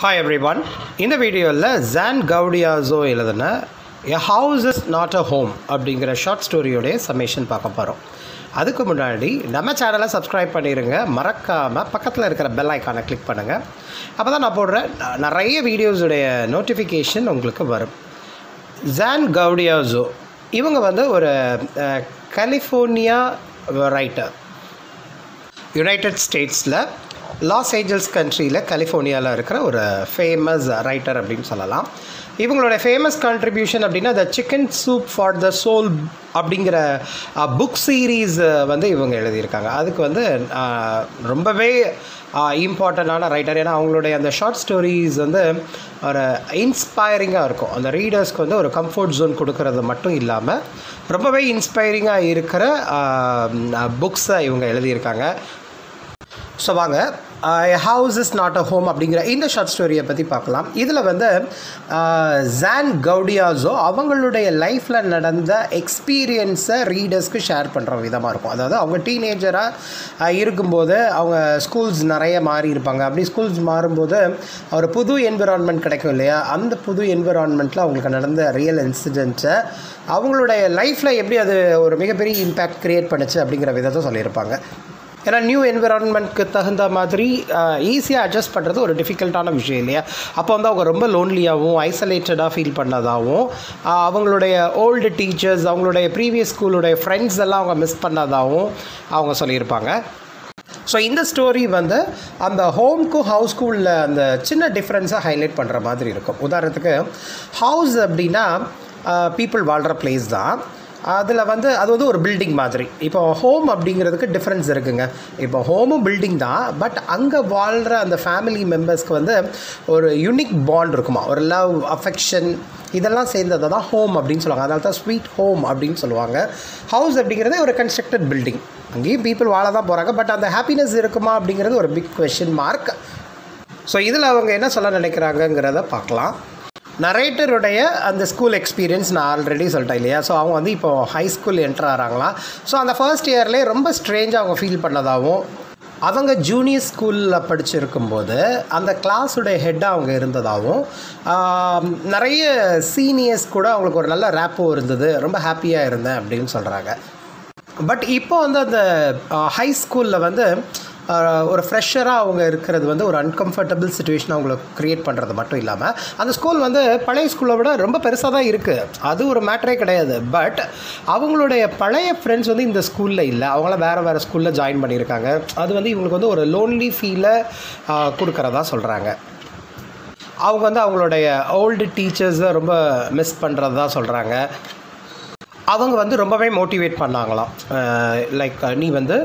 Hi every one இந்த வீடியோவில் John கவுடியாசோ எழுதின a house is not a home அப்படிங்கிற ஷார்ட் ஸ்டோரியோடைய சமேஷன் பார்க்க போகிறோம் அதுக்கு முன்னாடி நம்ம சேனலை சப்ஸ்கிரைப் பண்ணிடுங்க மறக்காமல் பக்கத்தில் இருக்கிற பெல் ஐக்கானை கிளிக் பண்ணுங்கள் அப்போ தான் நான் போடுற நிறைய வீடியோஸுடைய நோட்டிஃபிகேஷன் உங்களுக்கு வரும். ஜான் கவுடியாசோ இவங்க வந்து ஒரு கலிஃபோர்னியா ரைட்டர் யுனைடெட் ஸ்டேட்ஸில் லாஸ் ஏஞ்சல்ஸ் கண்ட்ரியில் கலிஃபோர்னியாவில் இருக்கிற ஒரு ஃபேமஸ் ரைட்டர் அப்படின்னு சொல்லலாம். இவங்களோட ஃபேமஸ் கான்ட்ரிபியூஷன் அப்படின்னா the chicken soup for the soul அப்படிங்கிற புக் சீரீஸ் வந்து இவங்க எழுதியிருக்காங்க. அதுக்கு வந்து ரொம்பவே இம்பார்ட்டண்ட்டான ரைட்டர் ஏன்னா அவங்களுடைய அந்த ஷார்ட் ஸ்டோரிஸ் வந்து ஒரு இன்ஸ்பைரிங்காக இருக்கும். அந்த ரீடர்ஸ்க்கு வந்து ஒரு கம்ஃபர்ட் ஜோன் கொடுக்கறது மட்டும் இல்லாமல் ரொம்பவே இன்ஸ்பைரிங்காக இருக்கிற புக்ஸை இவங்க எழுதியிருக்காங்க. ஸோ வாங்க house is not a home அப்படிங்கிற இந்த ஷார்ட் ஸ்டோரியை பற்றி பார்க்கலாம். இதில் வந்து ஜான் கவுடியாஸோ அவங்களுடைய லைஃப்பில் நடந்த எக்ஸ்பீரியன்ஸை ரீடர்ஸ்க்கு ஷேர் பண்ணுற விதமாக இருக்கும். அதாவது அவங்க டீனேஜராக இருக்கும்போது அவங்க ஸ்கூல்ஸ் நிறைய மாறி இருப்பாங்க. அப்படி ஸ்கூல்ஸ் மாறும்போது ஒரு புது என்விரான்மெண்ட் கிடைக்கும் இல்லையா? அந்த புது என்விரான்மெண்ட்டில் அவங்களுக்கு நடந்த ரியல் இன்சிடென்ட்ஸை அவங்களுடைய லைஃப்பில் எப்படி அது ஒரு மிகப்பெரிய இம்பேக்ட் க்ரியேட் பண்ணுச்சு அப்படிங்கிற விதத்தை சொல்லியிருப்பாங்க. ஏன்னா நியூ என்விரான்மெண்ட்க்கு தகுந்த மாதிரி ஈஸியாக அட்ஜஸ்ட் பண்ணுறது ஒரு டிஃபிகல்ட்டான விஷயம் இல்லையா? அப்போ வந்து அவங்க ரொம்ப லோன்லியாகவும் ஐசோலேட்டடாக ஃபீல் பண்ணதாகவும் அவங்களுடைய ஓல்டு டீச்சர்ஸ் அவங்களுடைய ப்ரீவியஸ் ஸ்கூலுடைய ஃப்ரெண்ட்ஸ் எல்லாம் அவங்க மிஸ் பண்ணதாகவும் அவங்க சொல்லியிருப்பாங்க. ஸோ இந்த ஸ்டோரி வந்து அந்த ஹோம்க்கும் ஹவுஸ்க்கும் உள்ள அந்த சின்ன டிஃப்ரென்ஸை ஹைலைட் பண்ணுற மாதிரி இருக்கும். உதாரணத்துக்கு ஹவுஸ் அப்படின்னா பீப்புள் வாழ்கிற பிளேஸ் தான். அதில் வந்து அது வந்து ஒரு பில்டிங் மாதிரி. இப்போ ஹோம் அப்படிங்கிறதுக்கு டிஃப்ரென்ஸ் இருக்குங்க. இப்போ ஹோமும் பில்டிங் தான் பட் அங்கே வாழ்கிற அந்த ஃபேமிலி மெம்பர்ஸ்க்கு வந்து ஒரு யூனிக் பாண்ட் இருக்குமா? ஒரு லவ் அஃபெக்ஷன் இதெல்லாம் சேர்ந்ததை தான் ஹோம் அப்படின்னு சொல்லுவாங்க. அதனால தான் ஸ்வீட் ஹோம் அப்படின்னு சொல்லுவாங்க. ஹவுஸ் அப்படிங்கிறதே ஒரு கன்ஸ்ட்ரக்டட் பில்டிங் அங்கேயும் பீப்புள் வாழ தான் போகிறாங்க பட் அந்த ஹாப்பினஸ் இருக்குமா அப்படிங்கிறது ஒரு பிக் கொஷின் மார்க் ஸோ இதில் அவங்க என்ன சொல்ல நினைக்கிறாங்கங்கிறத பார்க்கலாம். நரேட்டருடைய அந்த ஸ்கூல் எக்ஸ்பீரியன்ஸ் நான் ஆல்ரெடி சொல்லிட்டேன் இல்லையா? ஸோ அவங்க வந்து இப்போ ஹை ஸ்கூல் என்டர் ஆகிறாங்களாம் ஸோ அந்த ஃபர்ஸ்ட் இயர்லேயே ரொம்ப ஸ்ட்ரேஞ்சாக அவங்க ஃபீல் பண்ணதாகவும் அவங்க ஜூனியர் ஸ்கூலில் படிச்சிருக்கும்போது அந்த கிளாஸுடைய ஹெட்டாக அவங்க இருந்ததாகவும் நிறைய சீனியர்ஸ் கூட அவங்களுக்கு ஒரு நல்ல ரேப்போ இருந்தது. ரொம்ப ஹாப்பியாக இருந்தேன் அப்படின்னு சொல்கிறாங்க பட் இப்போ வந்து அந்த ஹை ஸ்கூலில் வந்து ஒரு ஃப்ரெஷராக அவங்க இருக்கிறது வந்து ஒரு அன்கம்ஃபர்டபுள் சுச்சுவேஷன் அவங்களுக்கு க்ரியேட் பண்ணுறது மட்டும் இல்லாமல் அந்த ஸ்கூல் வந்து பழைய ஸ்கூலை விட ரொம்ப பெருசாக தான் இருக்குது அது ஒரு மேட்டரே கிடையாது. பட் அவங்களுடைய பழைய ஃப்ரெண்ட்ஸ் வந்து இந்த ஸ்கூலில் இல்லை. அவங்களாம் வேறு வேறு ஸ்கூலில் ஜாயின் பண்ணியிருக்காங்க. அது வந்து இவங்களுக்கு வந்து ஒரு லோன்லி ஃபீலை கொடுக்குறதா சொல்கிறாங்க அவங்க வந்து அவங்களுடைய ஓல்டு டீச்சர்ஸை ரொம்ப மிஸ் பண்ணுறதா சொல்கிறாங்க அவங்க வந்து ரொம்பவே மோட்டிவேட் பண்ணாங்களாம். லைக் நீ வந்து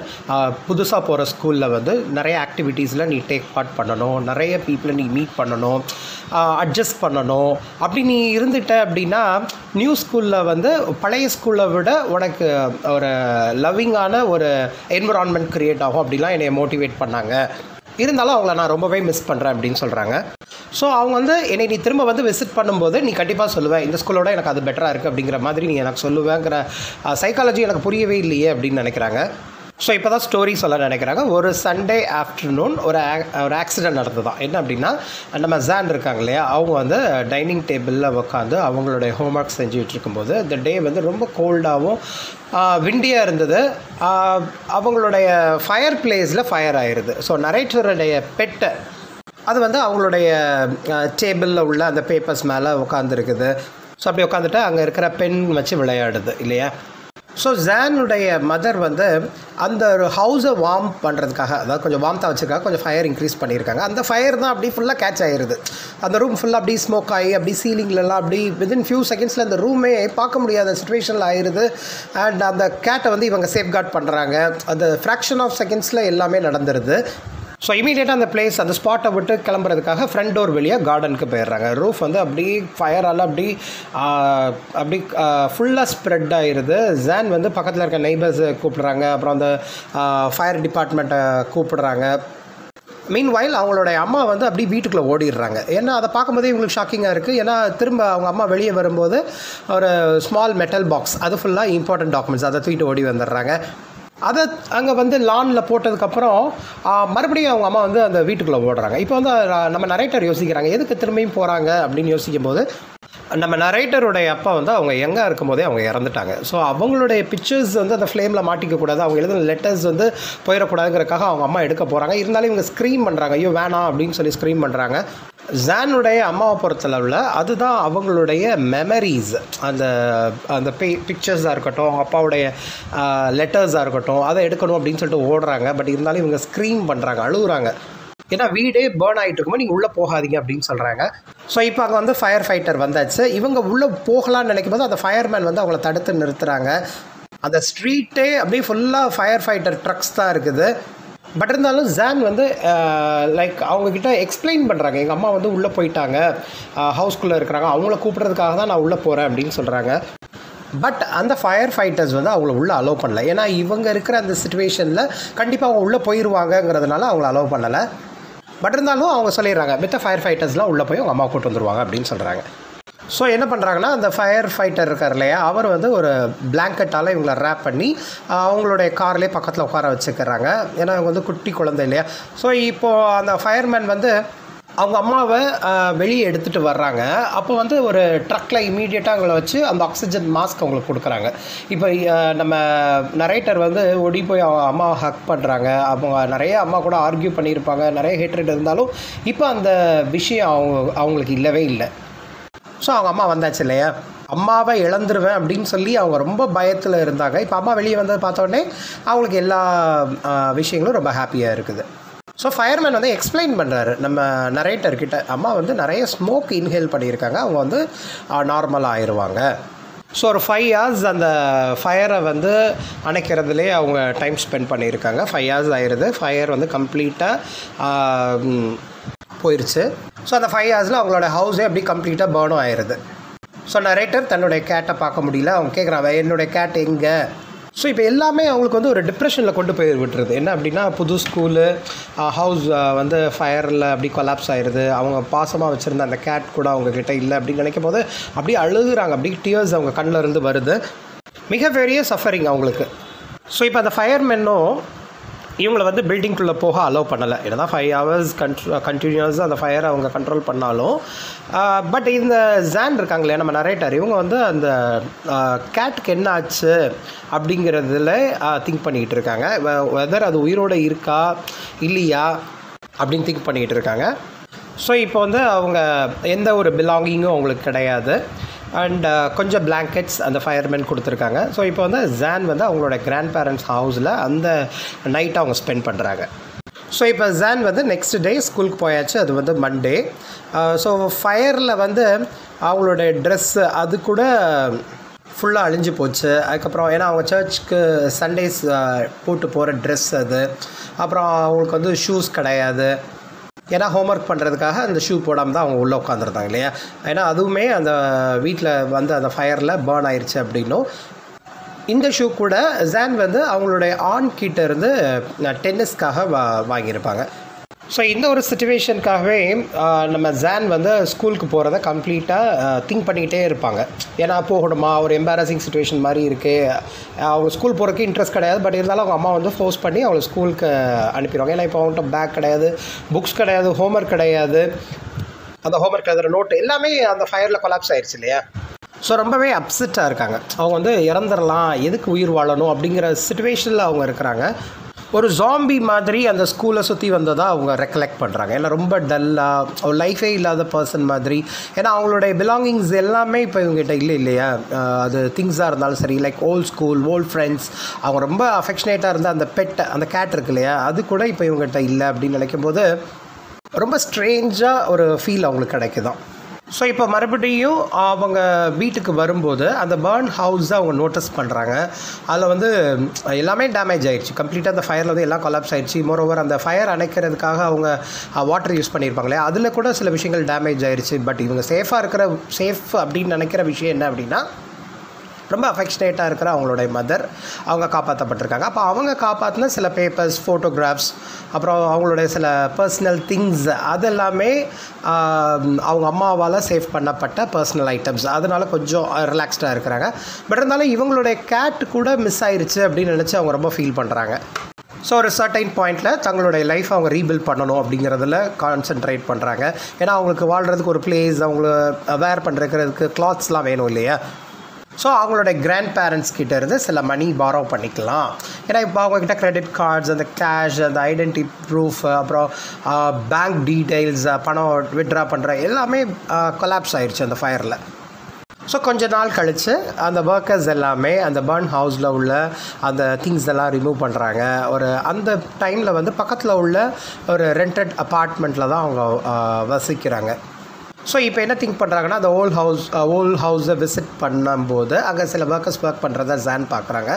புதுசாக போகிற ஸ்கூலில் வந்து நிறைய ஆக்டிவிட்டீஸில் நீ டேக் பார்ட் பண்ணணும். நிறைய பீப்புளை நீ மீட் பண்ணணும். அட்ஜஸ்ட் பண்ணணும். அப்படி நீ இருந்துட்ட அப்படின்னா நியூ ஸ்கூலில் வந்து பழைய ஸ்கூலை விட உனக்கு ஒரு லவ்விங்கான ஒரு என்விரான்மெண்ட் க்ரியேட் ஆகும். அப்படிலாம் என்னை மோட்டிவேட் பண்ணாங்க. இருந்தாலும் அவங்கள நான் ரொம்பவே மிஸ் பண்ணுறேன் அப்படின்னு சொல்கிறாங்க ஸோ அவங்க வந்து என்னை நீ திரும்ப வந்து விசிட் பண்ணும்போது நீ கண்டிப்பாக சொல்லுவேன் இந்த ஸ்கூலோட எனக்கு அது பெட்டராக இருக்குது அப்படிங்கிற மாதிரி நீ எனக்கு சொல்லுவேங்கிற சைக்காலஜி எனக்கு புரியவே இல்லையே அப்படின்னு நினைக்கிறாங்க. ஸோ இப்போ தான் ஸ்டோரி சொல்ல நினைக்கிறாங்க. ஒரு சண்டே ஆஃப்டர்நூன் ஒரு ஒரு ஆக்சிடென்ட் நடந்ததான் என்ன அப்படின்னா நம்ம ஜான் இருக்காங்க இல்லையா? அவங்க வந்து டைனிங் டேபிளில் உட்காந்து அவங்களுடைய ஹோம்ஒர்க் செஞ்சுட்டு இருக்கும்போது இந்த டே வந்து ரொம்ப கோல்டாகவும் விண்டியாக இருந்தது. அவங்களுடைய ஃபயர் பிளேஸில் ஃபயர் ஆயிடுது ஸோ நரேட்டருடைய பெட்டை அது வந்து அவங்களுடைய டேபிளில் உள்ள அந்த பேப்பர்ஸ் மேலே உட்காந்துருக்குது ஸோ அப்படி உட்காந்துட்டு அங்கே இருக்கிற பெண் வச்சு விளையாடுது இல்லையா? ஸோ ஜானுடைய மதர் வந்து அந்த ஒரு ஹவுஸை வார்ம் பண்ணுறதுக்காக அதாவது கொஞ்சம் வார்ம்த்தாக வச்சுருக்காங்க கொஞ்சம் ஃபயர் இன்க்ரீஸ் பண்ணியிருக்காங்க. அந்த ஃபயர் தான் அப்படியே ஃபுல்லாக கேட்ச் ஆகிருது அந்த ரூம் ஃபுல்லாக அப்படியே ஸ்மோக் ஆகி அப்படி சீலிங்லலாம் அப்படி வித்தின் ஃபியூ செகண்ட்ஸில் அந்த ரூமே பார்க்க முடியாத சுச்சுவேஷனில் ஆயிடுது அண்ட் அந்த கேட்டை வந்து இவங்க சேஃப்கார்ட் பண்ணுறாங்க அந்த ஃப்ராக்ஷன் ஆஃப் செகண்ட்ஸில் எல்லாமே நடந்துருது. ஸோ இமீடியட்டாக அந்த பிளேஸ் அந்த ஸ்பாட்டை விட்டு கிளம்புறதுக்காக ஃப்ரண்ட் டோர் வழியாக கார்டனுக்கு போயிடுறாங்க. ரூஃப் வந்து அப்படி ஃபயரால் அப்படி அப்படி ஃபுல்லாக ஸ்ப்ரெட் ஆயிடுது ஜான் வந்து பக்கத்தில் இருக்க நெய்பர்ஸை கூப்பிடுறாங்க. அப்புறம் அந்த ஃபயர் டிபார்ட்மெண்ட்டை கூப்பிடுறாங்க. மீன் வயல் அவங்களுடைய அம்மா வந்து அப்படியே வீட்டுக்குள்ளே ஓடிடுறாங்க. ஏன்னா அதை பார்க்கும்போதே இவங்களுக்கு ஷாக்கிங்காக இருக்குது ஏன்னா திரும்ப அவங்க அம்மா வெளியே வரும்போது ஒரு ஸ்மால் மெட்டல் பாக்ஸ் அது ஃபுல்லாக இம்பார்ட்டன்ட் டாக்குமெண்ட்ஸ் அதை தூக்கிட்டு ஓடி வந்துடுறாங்க. அதை அங்கே வந்து லானில் போட்டதுக்கப்புறம் மறுபடியும் அவங்க அம்மா வந்து அந்த வீட்டுக்குள்ளே ஓடுறாங்க. இப்போ வந்து நம்ம நரேட்டர் யோசிக்கிறாங்க எதுக்கு திரும்பியும் போகிறாங்க அப்படின்னு யோசிக்கும் போது நம்ம நரேட்டருடைய அப்பா வந்து அவங்க எங்கே இருக்கும்போதே அவங்க இறந்துட்டாங்க. ஸோ அவங்களுடைய பிக்சர்ஸ் வந்து அந்த ஃப்ளேமில் மாட்டிக்க கூடாது. அவங்க எழுதின லெட்டர்ஸ் வந்து போயிடக்கூடாதுங்கிறக்காக அவங்க அம்மா எடுக்க போகிறாங்க இருந்தாலும் இவங்க ஸ்க்ரீன் பண்ணுறாங்க ஐயோ வேணாம் அப்படின்னு சொல்லி ஸ்க்ரீன் பண்ணுறாங்க ஜானுடைய அம்மாவை பொறுத்தளவில் அதுதான் அவங்களுடைய மெமரிஸ் அந்த அந்த பி பிக்சர்ஸாக இருக்கட்டும் அவங்க அப்பாவுடைய லெட்டர்ஸாக இருக்கட்டும் அதை எடுக்கணும் அப்படின்னு சொல்லிட்டு ஓடுறாங்க. பட் இருந்தாலும் இவங்க ஸ்க்ரீம் பண்ணுறாங்க அழுகுறாங்க. ஏன்னா வீடே பேர்ன் ஆகிட்டு இருக்கும்போது நீங்கள் உள்ளே போகாதீங்க அப்படின்னு சொல்கிறாங்க ஸோ இப்போ அங்கே வந்து ஃபயர் ஃபைட்டர் வந்தாச்சு. இவங்க உள்ளே போகலான்னு நினைக்கும் போது அந்த ஃபயர்மேன் வந்து அவங்கள தடுத்து நிறுத்துகிறாங்க அந்த ஸ்ட்ரீட்டே அப்படியே ஃபுல்லாக ஃபயர் ஃபைட்டர் ட்ரக்ஸ் தான் இருக்குது. பட் இருந்தாலும் ஜான் வந்து லைக் அவங்கக்கிட்ட எக்ஸ்பிளைன் பண்ணுறாங்க எங்கள் அம்மா வந்து உள்ளே போயிட்டாங்க. ஹவுஸ்குள்ளே இருக்கிறாங்க. அவங்கள கூப்பிட்றதுக்காக தான் நான் உள்ளே போகிறேன் அப்படின்னு சொல்கிறாங்க பட் அந்த ஃபயர் ஃபைட்டர்ஸ் வந்து அவங்கள உள்ளே அலோவ் பண்ணல. ஏன்னா இவங்க இருக்கிற அந்த சுச்சுவேஷனில் கண்டிப்பாக அவங்க உள்ளே போயிடுவாங்கங்கிறதுனால அவங்கள அலோவ் பண்ணலை. பட் இருந்தாலும் அவங்க சொல்லிடுறாங்க மித்த ஃபயர் ஃபைட்டர்ஸ்லாம் உள்ளே போய் அவங்க அம்மா கூட்டு வந்துருவாங்க அப்படின்னு சொல்கிறாங்க ஸோ என்ன பண்ணுறாங்கன்னா அந்த ஃபயர் ஃபைட்டர் இருக்கார் இல்லையா அவர் வந்து ஒரு பிளாங்கெட்டால் இவங்களை ரேப் பண்ணி அவங்களுடைய கார்லேயே பக்கத்தில் உட்கார வச்சுக்கிறாங்க. ஏன்னா அவங்க வந்து குட்டி குழந்தை இல்லையா. ஸோ இப்போது அந்த ஃபயர்மேன் வந்து அவங்க அம்மாவை வெளியே எடுத்துகிட்டு வர்றாங்க. அப்போ வந்து ஒரு ட்ரக்கில் இமீடியட்டாக அவங்கள வச்சு அந்த ஆக்சிஜன் மாஸ்க் அவங்களுக்கு கொடுக்குறாங்க. இப்போ நம்ம நரேட்டர் வந்து ஓடி போய் அவங்க அம்மாவை ஹக் பண்ணுறாங்க அவங்க நிறைய அம்மா கூட ஆர்கியூ பண்ணியிருப்பாங்க. நிறைய ஹேட்ரேட் இருந்தாலும் இப்போ அந்த விஷயம் அவங்க அவங்களுக்கு இல்லவே இல்லை. ஸோ அவங்க அம்மா வந்தாச்சு இல்லையா? அம்மாவை இழந்துருவேன் அப்படின்னு சொல்லி அவங்க ரொம்ப பயத்தில் இருந்தாங்க. இப்போ அம்மா வெளியே வந்ததை பார்த்த உடனே அவங்களுக்கு எல்லா விஷயங்களும் ரொம்ப ஹாப்பியாக இருக்குது. ஸோ ஃபயர்மேன் வந்து எக்ஸ்பிளைன் பண்ணுறாரு நம்ம நரேட்டர் கிட்ட அம்மா வந்து நிறைய ஸ்மோக் இன்ஹேல் பண்ணியிருக்காங்க. அவங்க வந்து நார்மலாக ஆயிடுவாங்க ஸோ ஒரு ஃபைவ் ஹார்ஸ் அந்த ஃபயரை வந்து அணைக்கிறதுலே அவங்க டைம் ஸ்பெண்ட் பண்ணியிருக்காங்க. ஃபைவ் ஹார்ஸ் ஆயிடுது ஃபயர் வந்து கம்ப்ளீட்டாக போயிடுச்சு ஸோ அந்த ஃபைவ் ஹவர்ஸில் அவங்களோட ஹவுஸே அப்படியே கம்ப்ளீட்டாக பேர்னும் ஆயிடுது ஸோ நரேட்டர் தன்னுடைய கேட்டை பார்க்க முடியல. அவங்க கேட்குறாங்க என்னுடைய கேட் எங்கே? ஸோ இப்போ எல்லாமே அவங்களுக்கு வந்து ஒரு டிப்ரெஷனில் கொண்டு போய் விட்டுருது. என்ன அப்படின்னா புது ஸ்கூலு ஹவுஸ் வந்து ஃபயரில் அப்படி கொலாப்ஸ் ஆயிடுது அவங்க பாசமாக வச்சுருந்த அந்த கேட் கூட அவங்கக்கிட்ட இல்லை அப்படின்னு நினைக்கும் போது அப்படியே அழுகுறாங்க. அப்படியே டியர்ஸ் அவங்க கண்ணில் இருந்து வருது. மிகப்பெரிய சஃபரிங் அவங்களுக்கு. ஸோ இப்போ அந்த ஃபயர்மென்னும் இவங்களை வந்து பில்டிங்குள்ளே போக அலோவ் பண்ணலை. ஏன்னா ஃபைவ் ஹவர்ஸ் கண்ட்ரோ கண்டினியூஸாக அந்த ஃபயரை அவங்க கண்ட்ரோல் பண்ணாலும் uh, பட் இந்த ஜான் இருக்காங்களே நம்ம நரேட்டர் இவங்க வந்து அந்த uh, கேட்டுக்கு என்ன ஆச்சு அப்படிங்கிறதுல uh, திங்க் பண்ணிக்கிட்டு இருக்காங்க. வெதர் அது உயிரோடு இருக்கா இல்லையா அப்படின்னு திங்க் பண்ணிக்கிட்டு இருக்காங்க. ஸோ இப்போ வந்து அவங்க எந்த ஒரு பிலாங்கிங்கும் அவங்களுக்கு கிடையாது. அண்ட் uh, கொஞ்சம் பிளாங்கெட்ஸ் அந்த ஃபயர்மேன் கொடுத்துருக்காங்க. ஸோ இப்போ வந்து ஜான் வந்து அவங்களோட கிராண்ட் பேரண்ட்ஸ் ஹவுஸில் அந்த நைட்டை அவங்க ஸ்பெண்ட் பண்ணுறாங்க ஸோ இப்போ ஜான் வந்து நெக்ஸ்ட் டே ஸ்கூலுக்கு போயாச்சு. அது வந்து மண்டே ஸோ ஃபயரில் வந்து அவங்களோட ட்ரெஸ்ஸு அது கூட ஃபுல்லாக அழிஞ்சு போச்சு. அதுக்கப்புறம் ஏன்னா அவங்க சர்ச்சுக்கு சண்டேஸ் uh, போட்டு போகிற ட்ரெஸ் அது. அப்புறம் அவங்களுக்கு வந்து ஷூஸ் கிடையாது. ஏன்னா ஹோம்ஒர்க் பண்ணுறதுக்காக அந்த ஷூ போடாமல் தான் அவங்க உள்ளே உட்காந்துருந்தாங்க இல்லையா? ஏன்னா அதுவுமே அந்த வீட்டில் வந்து அந்த ஃபயரில் பேர்ன் ஆயிடுச்சு அப்படின்னும். இந்த ஷூ கூட ஜான் வந்து அவங்களுடைய ஆண் கிட்ட இருந்து டென்னிஸ்க்காக வா வாங்கியிருப்பாங்க. ஸோ இந்த ஒரு சுச்சுவேஷனுக்காகவே நம்ம ஜான் வந்து ஸ்கூலுக்கு போகிறத கம்ப்ளீட்டாக திங்க் பண்ணிக்கிட்டே இருப்பாங்க. ஏன்னா போகணுமா? ஒரு எம்பாரசிங் சுச்சுவேஷன் மாதிரி இருக்குது அவங்க ஸ்கூல் போகிறதுக்கு இன்ட்ரெஸ்ட் கிடையாது. பட் இருந்தாலும் அவங்க அம்மா வந்து ஃபோர்ஸ் பண்ணி அவங்கள ஸ்கூலுக்கு அனுப்பிடுவாங்க. ஏன்னா இப்போ அவங்கள்ட்ட பேக் கிடையாது புக்ஸ் கிடையாது ஹோம்ஒர்க் கிடையாது. அந்த ஹோம்ஒர்க் எழுதுகிற நோட்டு எல்லாமே அந்த ஃபயரில் கொலாப்ஸ் ஆயிடுச்சு இல்லையா? ஸோ ரொம்பவே அப்செட்டாக இருக்காங்க. அவங்க வந்து இறந்துடலாம். எதுக்கு உயிர் வாழணும் அப்படிங்கிற சுச்சுவேஷனில் அவங்க இருக்கிறாங்க. ஒரு ஜாம்பி மாதிரி அந்த ஸ்கூலை சுற்றி வந்ததாக அவங்க ரெக்கலெக்ட் பண்ணுறாங்க ஏன்னா ரொம்ப டல்லாக ஒரு லைஃபே இல்லாத பர்சன் மாதிரி. ஏன்னா அவங்களுடைய பிலாங்கிங்ஸ் எல்லாமே இப்போ இவங்ககிட்ட இல்லை இல்லையா? அது திங்ஸாக இருந்தாலும் சரி like old school old friends அவங்க ரொம்ப அஃபெக்ஷனேட்டாக இருந்த அந்த பெட்டை அந்த கேட் இருக்கு இல்லையா? அது கூட இப்போ இவங்ககிட்ட இல்லை அப்படின்னு நினைக்கும் போது ரொம்ப ஸ்ட்ரேஞ்சாக ஒரு ஃபீல் அவங்களுக்கு கிடைக்குதான். ஸோ இப்போ மறுபடியும் அவங்க வீட்டுக்கு வரும்போது அந்த பேர்ன் ஹவுஸ் அவங்க நோட்டீஸ் பண்ணுறாங்க அதில் வந்து எல்லாமே டேமேஜ் ஆகிடுச்சு கம்ப்ளீட்டாக அந்த ஃபயரில் வந்து எல்லாம் கொலாப்ஸ் மோர் மோரோவர் அந்த ஃபயர் அணைக்கிறதுக்காக அவங்க வாட்டர் யூஸ் பண்ணியிருப்பாங்களே அதில் கூட சில விஷயங்கள் டேமேஜ் ஆகிடுச்சு பட் இவங்க சேஃபாக இருக்கிற சேஃப் அப்படின்னு நினைக்கிற விஷயம் என்ன அப்படின்னா ரொம்ப அஃபெக்ஷனேட்டாக இருக்கிற அவங்களுடைய மதர் அவங்க காப்பாற்றப்பட்டிருக்காங்க அப்போ அவங்க காப்பாற்றின சில பேப்பர்ஸ் ஃபோட்டோகிராஃப்ஸ் அப்புறம் அவங்களுடைய சில பர்சனல் திங்ஸ் அதெல்லாமே அவங்க அம்மாவால் சேவ் பண்ணப்பட்ட பர்சனல் ஐட்டம்ஸ் அதனால் கொஞ்சம் ரிலாக்ஸ்டாக இருக்கிறாங்க. பட் இருந்தாலும் இவங்களுடைய கேட் கூட மிஸ் ஆயிடுச்சு அப்படின்னு நினச்சி அவங்க ரொம்ப ஃபீல் பண்ணுறாங்க ஸோ ஒரு சர்டைன் பாயிண்டில் தங்களுடைய லைஃப் அவங்க ரீபில்ட் பண்ணணும் அப்படிங்கிறதுல கான்சென்ட்ரேட் பண்ணுறாங்க ஏன்னா அவங்களுக்கு வாழ்கிறதுக்கு ஒரு பிளேஸ் அவங்கள வேர் பண்ணுறதுக்கு கிளாத்ஸ்லாம் வேணும் இல்லையா? ஸோ அவங்களோட கிராண்ட் பேரண்ட்ஸ் கிட்ட இருந்து சில மணி பாரோ பண்ணிக்கலாம். ஏன்னா இப்போ அவங்கக்கிட்ட கிரெடிட் கார்ட்ஸ் அந்த கேஷ் அந்த ஐடென்டி ப்ரூஃப் அப்புறம் பேங்க் டீட்டெயில்ஸ் பணம் விட்ரா பண்ணுற எல்லாமே கொலாப்ஸ் ஆயிடுச்சு அந்த ஃபயரில் ஸோ கொஞ்ச நாள் கழித்து அந்த ஒர்க்கர்ஸ் எல்லாமே அந்த பர்ன் ஹவுஸில் உள்ள அந்த திங்ஸ் எல்லாம் ரிமூவ் பண்ணுறாங்க ஒரு அந்த டைமில் வந்து பக்கத்தில் உள்ள ஒரு ரெண்டட் அப்பார்ட்மெண்ட்டில் தான் அவங்க வசிக்கிறாங்க. ஸோ இப்போ என்ன திங்க் பண்ணுறாங்கன்னா அந்த ஓல்ட் ஹவுஸ் ஓல்ட் ஹவுஸை விசிட் பண்ணும்போது அங்கே சில ஒர்க்கர்ஸ் ஒர்க் பண்ணுறத ஜான் பார்க்குறாங்க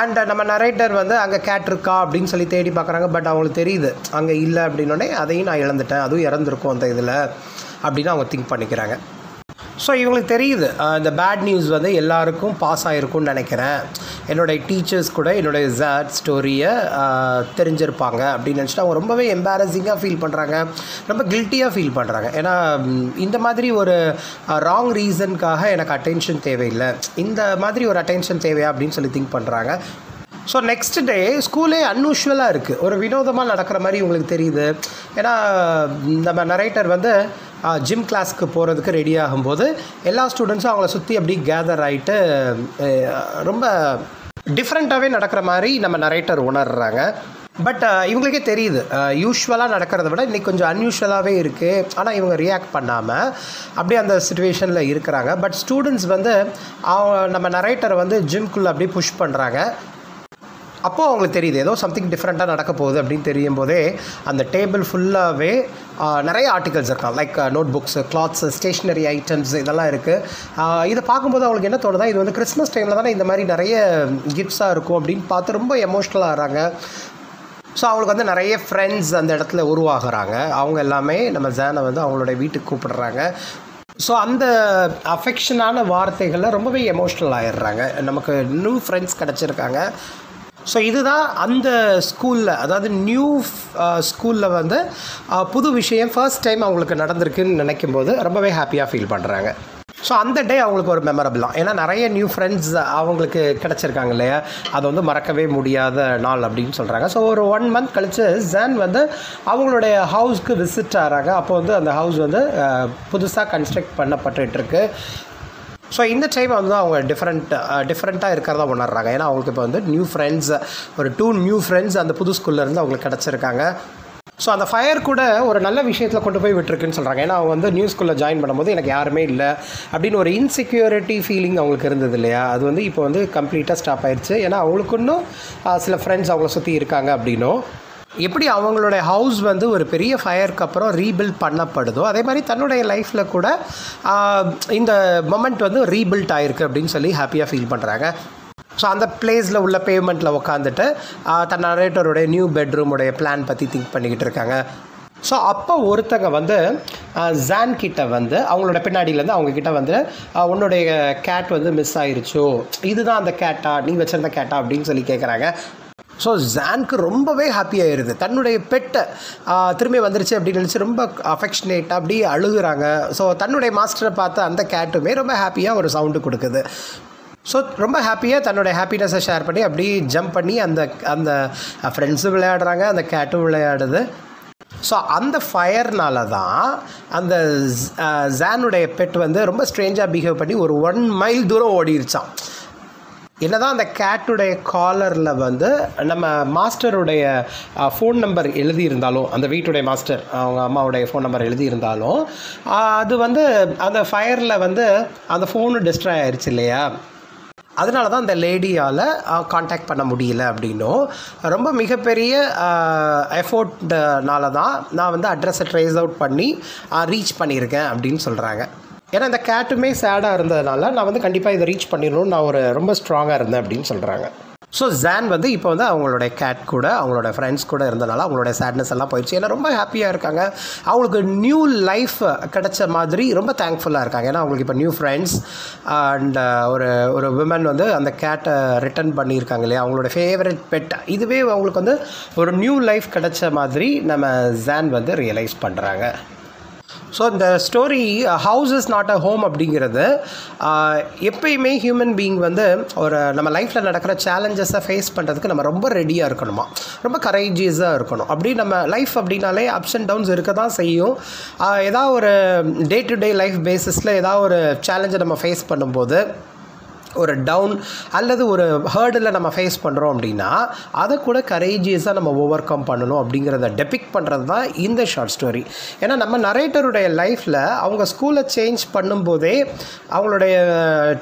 அண்ட் uh, நம்ம நரேட்டர் வந்து அங்கே கேட் இருக்கா அப்படின்னு சொல்லி தேடி பார்க்குறாங்க பட் அவங்களுக்கு தெரியுது அங்கே இல்லை அப்படின்னோடனே அதையும் நான் இழந்துட்டேன் அதுவும் இறந்துருக்கும் அந்த இதில் அப்படின்னு அவங்க திங்க் பண்ணிக்கிறாங்க. ஸோ இவங்களுக்கு தெரியுது uh, இந்த பேட் நியூஸ் வந்து எல்லாருக்கும் பாஸ் ஆகிருக்கும்னு நினைக்கிறேன். என்னுடைய டீச்சர்ஸ் கூட என்னுடைய ஜேட் ஸ்டோரியை தெரிஞ்சிருப்பாங்க அப்படின்னு நினச்சிட்டு அவங்க ரொம்பவே எம்பாரசிங்காக ஃபீல் பண்ணுறாங்க ரொம்ப கில்ட்டியாக ஃபீல் பண்ணுறாங்க ஏன்னா இந்த மாதிரி ஒரு ராங் ரீசனுக்காக எனக்கு அட்டென்ஷன் தேவையில்லை. இந்த மாதிரி ஒரு அட்டென்ஷன் தேவையா அப்படின்னு சொல்லி திங்க் பண்ணுறாங்க ஸோ நெக்ஸ்ட் டே ஸ்கூலே அன்யூஷுவலாக இருக்குது ஒரு வினோதமாக நடக்கிற மாதிரி உங்களுக்கு தெரியுது. ஏன்னா நம்ம நரேட்டர் வந்து ஜிம் கிளாஸ்க்கு போகிறதுக்கு ரெடி ஆகும்போது எல்லா ஸ்டூடெண்ட்ஸும் அவங்கள சுற்றி அப்படி கேதர் ஆகிட்டு ரொம்ப டிஃப்ரெண்ட்டாகவே நடக்கிற மாதிரி நம்ம நரேட்டர் உணர்றாங்க. பட் இவங்களுக்கே தெரியுது. யூஸ்வலாக நடக்கிறத விட இன்றைக்கி கொஞ்சம் அன்யூஷுவலாகவே இருக்குது ஆனால் இவங்க ரியாக்ட் பண்ணாமல் அப்படியே அந்த சுச்சுவேஷனில் இருக்கிறாங்க. பட் ஸ்டூடெண்ட்ஸ் வந்து அவங்க நம்ம நரேட்டரை வந்து ஜிம்குள்ளே அப்படியே புஷ் பண்ணுறாங்க அப்போது அவங்களுக்கு தெரியுது ஏதோ சம்திங் டிஃப்ரெண்ட்டாக நடக்க போகுது அப்படின்னு தெரியும் போதே அந்த டேபிள் ஃபுல்லாகவே நிறைய ஆர்டிகல்ஸ் இருக்கான். Like note books clothes stationery items இதெல்லாம் இருக்குது இதை பார்க்கும்போது அவங்களுக்கு என்ன தோணுதா இது வந்து கிறிஸ்மஸ் டைமில் தானே இந்த மாதிரி நிறைய கிஃப்ட்ஸாக இருக்கும் அப்படின்னு பார்த்து ரொம்ப எமோஷ்னலாக ஆகிறாங்க. ஸோ அவங்களுக்கு வந்து நிறைய ஃப்ரெண்ட்ஸ் அந்த இடத்துல உருவாகிறாங்க. அவங்க எல்லாமே நம்ம ஜேனை வந்து அவங்களோட வீட்டுக்கு கூப்பிடுறாங்க. ஸோ அந்த அஃபெக்ஷனான வார்த்தைகளில் ரொம்பவே எமோஷ்னல் ஆயிடுறாங்க நமக்கு நியூ ஃப்ரெண்ட்ஸ் கிடச்சிருக்காங்க. ஸோ இதுதான் அந்த ஸ்கூலில் அதாவது நியூ ஸ்கூலில் uh, வந்து uh, புது விஷயம் ஃபர்ஸ்ட் டைம் அவங்களுக்கு நடந்திருக்குன்னு நினைக்கும் போது ரொம்பவே ஹாப்பியாக ஃபீல் பண்ணுறாங்க ஸோ அந்த டே அவங்களுக்கு ஒரு மெமரபிள் தான். ஏன்னா நிறைய நியூ ஃப்ரெண்ட்ஸ் அவங்களுக்கு கிடச்சிருக்காங்க இல்லையா? அதை வந்து மறக்கவே முடியாத நாள் அப்படின்னு சொல்கிறாங்க ஸோ ஒரு ஒன் மந்த் கழித்து ஜான் வந்து அவங்களுடைய ஹவுஸ்க்கு விசிட் ஆகிறாங்க அப்போ வந்து அந்த ஹவுஸ் வந்து uh, புதுசாக கன்ஸ்ட்ரக்ட் பண்ணப்பட்டுருக்கு ஸோ இந்த டைம் வந்து அவங்க டிஃப்ரெண்ட் டிஃப்ரெண்ட்டாக இருக்கிறதா உணர்றாங்க. ஏன்னா அவங்களுக்கு இப்போ வந்து நியூ ஃப்ரெண்ட்ஸ் ஒரு டூ நியூ ஃப்ரெண்ட்ஸ் அந்த புது ஸ்கூல்லேருந்து அவங்களுக்கு கிடச்சிருக்காங்க. ஸோ அந்த ஃபயர் கூட ஒரு நல்ல விஷயத்தில் கொண்டு போய் விட்டுருக்குன்னு சொல்கிறாங்க ஏன்னா அவங்க வந்து நியூ ஸ்கூலில் ஜாயின் பண்ணும்போது எனக்கு யாருமே இல்லை அப்படின்னு ஒரு இன்செக்யூரிட்டி ஃபீலிங் அவங்களுக்கு இருந்தது இல்லையா? அது வந்து இப்போ வந்து கம்ப்ளீட்டாக ஸ்டாப் ஆயிடுச்சு ஏன்னா அவங்களுக்கு இன்னும் சில ஃப்ரெண்ட்ஸ் அவங்கள சுற்றி இருக்காங்க அப்படின்னும். எப்படி அவங்களுடைய ஹவுஸ் வந்து ஒரு பெரிய ஃபயருக்கு அப்புறம் ரீபில்ட் பண்ணப்படுதோ அதே மாதிரி தன்னுடைய லைஃப்பில் கூட இந்த மொமெண்ட் வந்து ரீபில்ட் ஆயிருக்கு அப்படின்னு சொல்லி ஹாப்பியாக ஃபீல் பண்ணுறாங்க ஸோ அந்த பிளேஸில் உள்ள பேமெண்ட்டில் உட்காந்துட்டு தன் நரேட்டருடைய நியூ பெட்ரூமுடைய பிளான் பற்றி திங்க் பண்ணிக்கிட்டு இருக்காங்க. ஸோ அப்போ ஒருத்தங்க வந்து ஜான் கிட்ட வந்து அவங்களோட பின்னாடியிலேருந்து அவங்கக்கிட்ட வந்து உன்னுடைய கேட் வந்து மிஸ் ஆயிருச்சோ இதுதான் அந்த கேட்டா நீ வச்சிருந்த கேட்டா அப்படின்னு சொல்லி கேட்குறாங்க ஸோ ஜான்க்கு ரொம்பவே ஹாப்பியாகிருது தன்னுடைய பெட்டை திரும்பி வந்துருச்சு அப்படின்னு நினச்சி ரொம்ப அஃபெக்ஷனேட்டாக அப்படியே அழுகுறாங்க. ஸோ தன்னுடைய மாஸ்டரை பார்த்து அந்த கேட்டுமே ரொம்ப ஹாப்பியாக ஒரு சவுண்டு கொடுக்குது. ஸோ ரொம்ப ஹாப்பியாக தன்னுடைய ஹாப்பினஸை ஷேர் பண்ணி அப்படியே ஜம்ப் பண்ணி அந்த அந்த ஃப்ரெண்ட்ஸும் விளையாடுறாங்க அந்த கேட்டும் விளையாடுது. ஸோ அந்த ஃபயர்னால தான் அந்த ஜானுடைய பெட் வந்து ரொம்ப ஸ்ட்ரேஞ்சாக பிஹேவ் பண்ணி ஒரு ஒன் மைல் தூரம் ஓடிருச்சான் என்னதான் அந்த கேட்டுடைய காலரில் வந்து நம்ம மாஸ்டருடைய ஃபோன் நம்பர் எழுதியிருந்தாலும் அந்த வீட்டுடைய மாஸ்டர் அவங்க அம்மாவுடைய ஃபோன் நம்பர் எழுதியிருந்தாலும் அது வந்து அந்த ஃபயரில் வந்து அந்த ஃபோனு டிஸ்ட்ராய் ஆயிடுச்சு இல்லையா? அதனால தான் அந்த லேடியால் காண்டாக்ட் பண்ண முடியல அப்படின்னும். ரொம்ப மிகப்பெரிய எஃபோர்ட்னால தான் நான் வந்து அட்ரஸை ட்ரேஸ் அவுட் பண்ணி ரீச் பண்ணியிருக்கேன் அப்படின்னு சொல்கிறாங்க ஏன்னா இந்த கேட்டுமே சேடாக இருந்ததுனால நான் வந்து கண்டிப்பாக இதை ரீச் பண்ணிடணும்னு நான் ஒரு ரொம்ப ஸ்ட்ராங்காக இருந்தேன் அப்படின்னு சொல்கிறாங்க ஸோ ஜான் வந்து இப்போ வந்து அவங்களோட கேட் கூட அவங்களோட ஃப்ரெண்ட்ஸ் கூட இருந்தனால அவங்களோட சேட்னஸ் எல்லாம் போயிடுச்சு. ஏன்னா ரொம்ப ஹாப்பியாக இருக்காங்க. அவங்களுக்கு நியூ லைஃப் கிடைச்ச மாதிரி ரொம்ப தேங்க்ஃபுல்லாக இருக்காங்க. ஏன்னா அவங்களுக்கு இப்போ நியூ ஃப்ரெண்ட்ஸ் அண்ட் ஒரு ஒரு விமன் வந்து அந்த கேட்டை ரிட்டர்ன் பண்ணியிருக்காங்க இல்லையா? அவங்களோட ஃபேவரட் பெட் இதுவே அவங்களுக்கு வந்து ஒரு நியூ லைஃப் கிடைச்ச மாதிரி நம்ம ஜான் வந்து ரியலைஸ் பண்ணுறாங்க ஸோ இந்த story house is not a home அப்படிங்கிறது uh, எப்பயுமே ஹியூமன் பீயிங் வந்து ஒரு நம்ம லைஃப்பில் நடக்கிற சேலஞ்சஸை ஃபேஸ் பண்ணுறதுக்கு நம்ம ரொம்ப ரெடியாக இருக்கணுமா? ரொம்ப கரேஜியஸாக இருக்கணும். அப்படி நம்ம லைஃப் அப்படின்னாலே அப்ஸ் அண்ட் டவுன்ஸ் இருக்க தான் செய்யும் ஏதாவது ஒரு டே டு டே லைஃப் பேசிஸில் ஏதாவது ஒரு சேலஞ்சை நம்ம ஃபேஸ் பண்ணும்போது ஒரு டவுன் அல்லது ஒரு ஹேர்டில் நம்ம ஃபேஸ் பண்ணுறோம் அப்படின்னா அதை கூட கரேஜியஸாக நம்ம ஓவர் கம் பண்ணணும் அப்படிங்கிறத டெபிக் பண்ணுறது தான் இந்த ஷார்ட் ஸ்டோரி ஏன்னா நம்ம நரேட்டருடைய லைஃப்பில் அவங்க ஸ்கூலை சேஞ்ச் பண்ணும்போதே அவங்களுடைய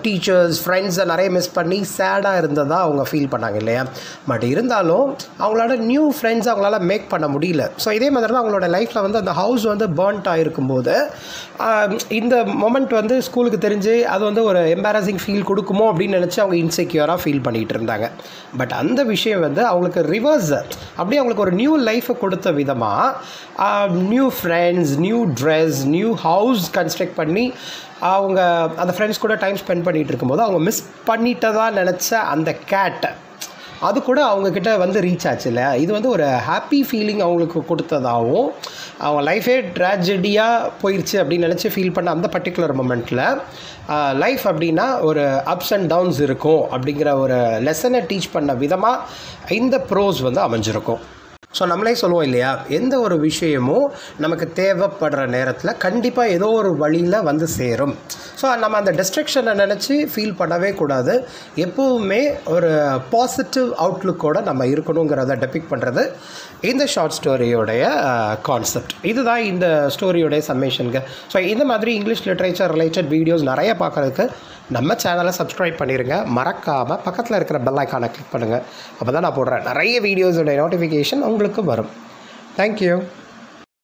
டீச்சர்ஸ் ஃப்ரெண்ட்ஸை நிறைய மிஸ் பண்ணி சேடாக இருந்ததாக அவங்க ஃபீல் பண்ணாங்க இல்லையா? பட் இருந்தாலும் அவங்களோட நியூ ஃப்ரெண்ட்ஸ் அவங்களால மேக் பண்ண முடியல. ஸோ இதே மாதிரி தான் அவங்களோட லைஃப்பில் வந்து அந்த ஹவுஸ் வந்து பேர்ன்ட் ஆகிருக்கும் போது இந்த மொமெண்ட் வந்து ஸ்கூலுக்கு தெரிஞ்சு அது வந்து ஒரு எம்பாரசிங் ஃபீல் கொடுக்கும் அப்படின்னு நினச்சி அவங்க இன்செக்யூராக ஃபீல் பண்ணிகிட்டு இருந்தாங்க. பட் அந்த விஷயம் வந்து அவங்களுக்கு ரிவர்ஸ் அப்படியே அவங்களுக்கு ஒரு நியூ லைஃப்பை கொடுத்த விதமாக new friends new dress new house construct பண்ணி அவங்க அந்த ஃப்ரெண்ட்ஸ் கூட டைம் ஸ்பெண்ட் பண்ணிகிட்டு இருக்கும்போது அவங்க மிஸ் பண்ணிட்டதாக நினச்ச அந்த கேட்டை அது கூட அவங்கக்கிட்ட வந்து ரீச் ஆச்சு இல்லை இது வந்து ஒரு ஹாப்பி ஃபீலிங் அவங்களுக்கு கொடுத்ததாகவும் அவங்க லைஃபே ட்ராஜடியாக போயிடுச்சு அப்படின்னு நினச்சி ஃபீல் பண்ண அந்த பர்டிகுலர் மொமெண்ட்டில் லைஃப் அப்படின்னா ஒரு அப்ஸ் அண்ட் டவுன்ஸ் இருக்கும் அப்படிங்கிற ஒரு லெசனை டீச் பண்ண விதமாக இந்த ப்ரோஸ் வந்து அமைஞ்சிருக்கும். ஸோ நம்மளே சொல்லுவோம் இல்லையா? எந்த ஒரு விஷயமும் நமக்கு தேவைப்படுற நேரத்தில் கண்டிப்பாக ஏதோ ஒரு வழியில் வந்து சேரும். ஸோ நம்ம அந்த டிஸ்ட்ரக்ஷனை நினச்சி ஃபீல் பண்ணவே கூடாது. எப்போவுமே ஒரு பாசிட்டிவ் அவுட்லுக்கோட நம்ம இருக்கணுங்கிறத டெபிக் பண்ணுறது இந்த ஷார்ட் ஸ்டோரியோடைய கான்செப்ட் இதுதான் இந்த ஸ்டோரியோடைய சம்மேஷனுங்க ஸோ இந்த மாதிரி இங்கிலீஷ் லிட்ரேச்சர் ரிலேட்டட் வீடியோஸ் நிறைய பார்க்குறதுக்கு நம்ம சேனலை சப்ஸ்கிரைப் பண்ணிடுங்க மறக்காமல் பக்கத்தில் இருக்கிற பெல் ஐக்கானை கிளிக் பண்ணுங்கள் அப்போ தான் நான் போடுறேன் நிறைய வீடியோஸோடைய நோட்டிஃபிகேஷன் உங்களுக்கு வரும். தேங்க்யூ